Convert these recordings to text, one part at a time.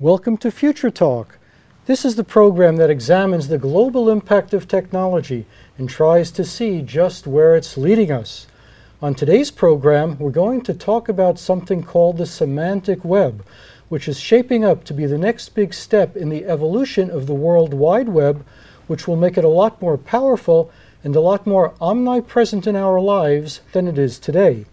Welcome to Future Talk. This is the program that examines the global impact of technology and tries to see just where it's leading us. On today's program, we're going to talk about something called the semantic web, which is shaping up to be the next big step in the evolution of the World Wide Web, which will make it a lot more powerful and a lot more omnipresent in our lives than it is today.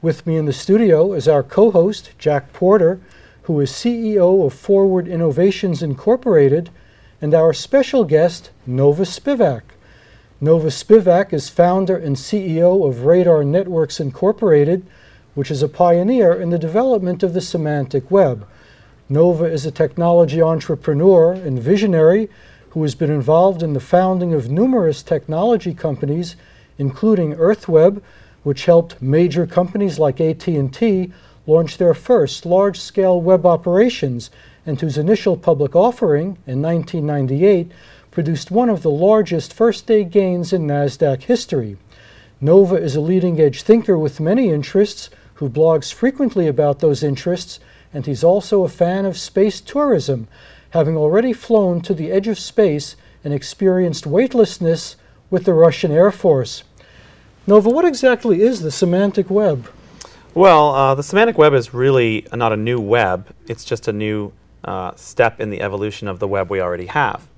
With me in the studio is our co host, Jack Porter, who is CEO of Forward Innovations Incorporated, and our special guest, Nova Spivack. Nova Spivack is founder and CEO of Radar Networks Incorporated, which is a pioneer in the development of the semantic web. Nova is a technology entrepreneur and visionary who has been involved in the founding of numerous technology companies, including EarthWeb, which helped major companies like AT&T launch their first large-scale web operations and whose initial public offering in 1998 produced one of the largest first-day gains in NASDAQ history. Nova is a leading-edge thinker with many interests who blogs frequently about those interests, and he's also a fan of space tourism, having already flown to the edge of space and experienced weightlessness with the Russian Air Force. Nova, what exactly is the semantic web? Well, uh, the semantic web is really not a new web, it's just a new uh, step in the evolution of the web we already have.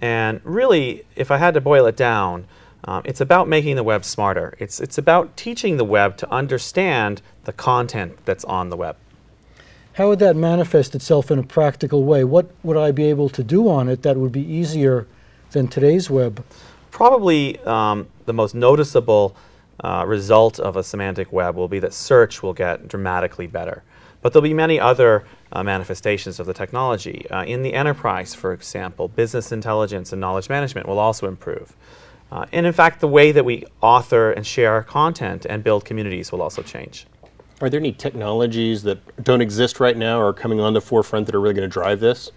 And really, if I had to boil it down, um, it's about making the web smarter. It's, it's about teaching the web to understand the content that's on the web. How would that manifest itself in a practical way? What would I be able to do on it that would be easier than today's web? Probably um, the most noticeable uh, result of a semantic web will be that search will get dramatically better. But there'll be many other uh, manifestations of the technology. Uh, in the enterprise, for example, business intelligence and knowledge management will also improve. Uh, and in fact, the way that we author and share content and build communities will also change. Are there any technologies that don't exist right now or are coming on the forefront that are really going to drive this?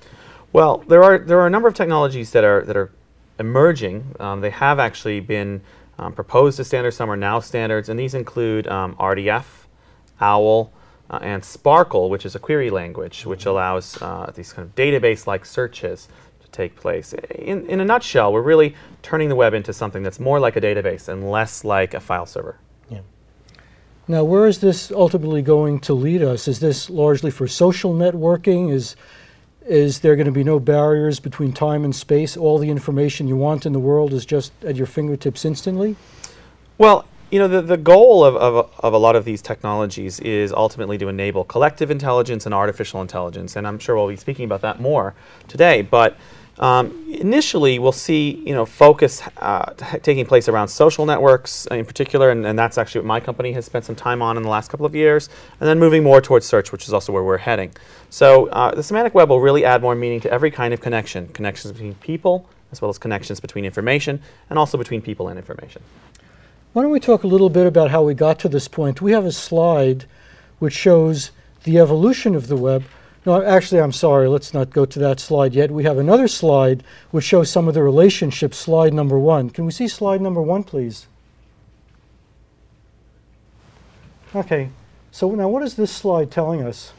Well, there are there are a number of technologies that are that are emerging. Um, they have actually been um, proposed as standards. Some are now standards, and these include um, RDF, OWL, uh, and SPARQL, which is a query language, which allows uh, these kind of database-like searches to take place. In, in a nutshell, we're really turning the web into something that's more like a database and less like a file server. Now, where is this ultimately going to lead us? Is this largely for social networking? Is is there going to be no barriers between time and space? All the information you want in the world is just at your fingertips instantly? Well, you know, the, the goal of, of, of a lot of these technologies is ultimately to enable collective intelligence and artificial intelligence. And I'm sure we'll be speaking about that more today. But um, initially, we'll see you know focus uh, taking place around social networks in particular, and, and, that's actually what my company has spent some time on in the last couple of years, and then moving more towards search, which is also where we're heading. So uh, the semantic web will really add more meaning to every kind of connection, connections between people, as well as connections between information, and also between people and information. Why don't we talk a little bit about how we got to this point? We have a slide which shows the evolution of the web no, actually, I'm sorry. Let's not go to that slide yet. We have another slide which shows some of the relationships. Slide number one. Can we see slide number one, please? Okay. So now, what is this slide telling us?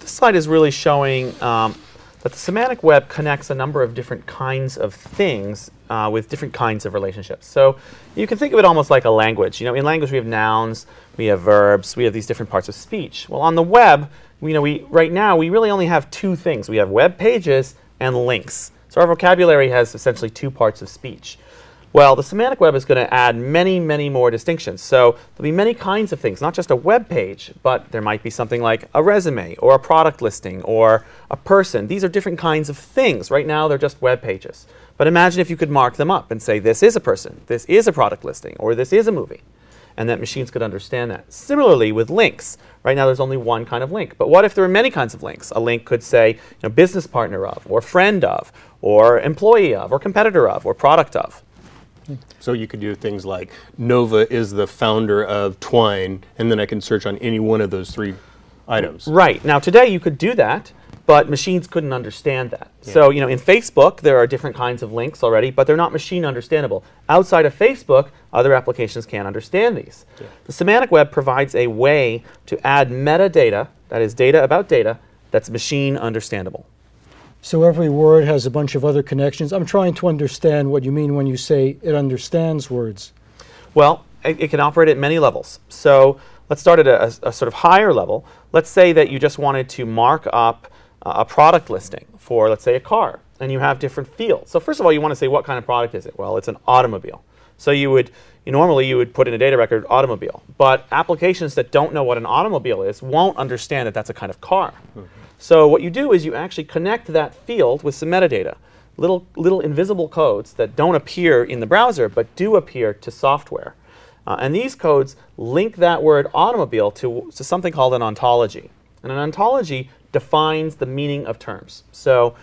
This slide is really showing um, that the semantic web connects a number of different kinds of things uh, with different kinds of relationships. So you can think of it almost like a language. You know, in language we have nouns, we have verbs, we have these different parts of speech. Well, on the web, you know, we right now we really only have two things. We have web pages and links. So our vocabulary has essentially two parts of speech. Well, the semantic web is going to add many, many more distinctions. So there'll be many kinds of things, not just a web page, but there might be something like a resume or a product listing or a person. These are different kinds of things. Right now, they're just web pages. But imagine if you could mark them up and say, this is a person, this is a product listing, or this is a movie and that machines could understand that. Similarly with links, right now there's only one kind of link. But what if there were many kinds of links? A link could say you know, business partner of, or friend of, or employee of, or competitor of, or product of. So you could do things like Nova is the founder of Twine, and then I can search on any one of those three items. Right. Now today you could do that, but machines couldn't understand that. Yeah. So, you know, in Facebook, there are different kinds of links already, but they're not machine understandable. Outside of Facebook, other applications can't understand these. Yeah. The semantic web provides a way to add metadata, that is data about data, that's machine understandable. So every word has a bunch of other connections. I'm trying to understand what you mean when you say it understands words. Well, it, it can operate at many levels. So let's start at a, a- a sort of higher level. Let's say that you just wanted to mark up a product listing for, let's say, a car, and you have different fields. So first of all, you want to say what kind of product is it? Well, it's an automobile. So you would you normally you would put in a data record automobile, but applications that don't know what an automobile is won't understand that that's a kind of car. So what you do is you actually connect that field with some metadata, little little invisible codes that don't appear in the browser but do appear to software. Uh, and these codes link that word automobile to, to something called an ontology. And an ontology defines the meaning of terms. So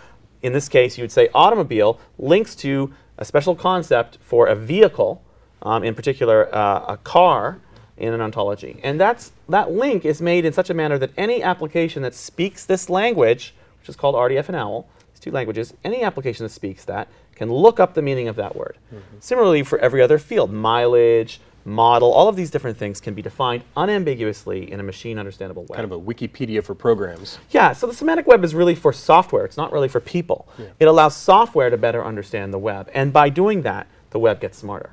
in this case, you would say automobile links to a special concept for a vehicle, um, in particular uh, a car, in an ontology. And that's, that link is made in such a manner that any application that speaks this language, which is called RDF and OWL, these two languages, any application that speaks that can look up the meaning of that word. Similarly, for every other field, mileage, model, all of these different things can be defined unambiguously in a machine understandable way. Kind of a Wikipedia for programs. Yeah, so the semantic web is really for software. It's not really for people. It allows software to better understand the web. And by doing that, the web gets smarter.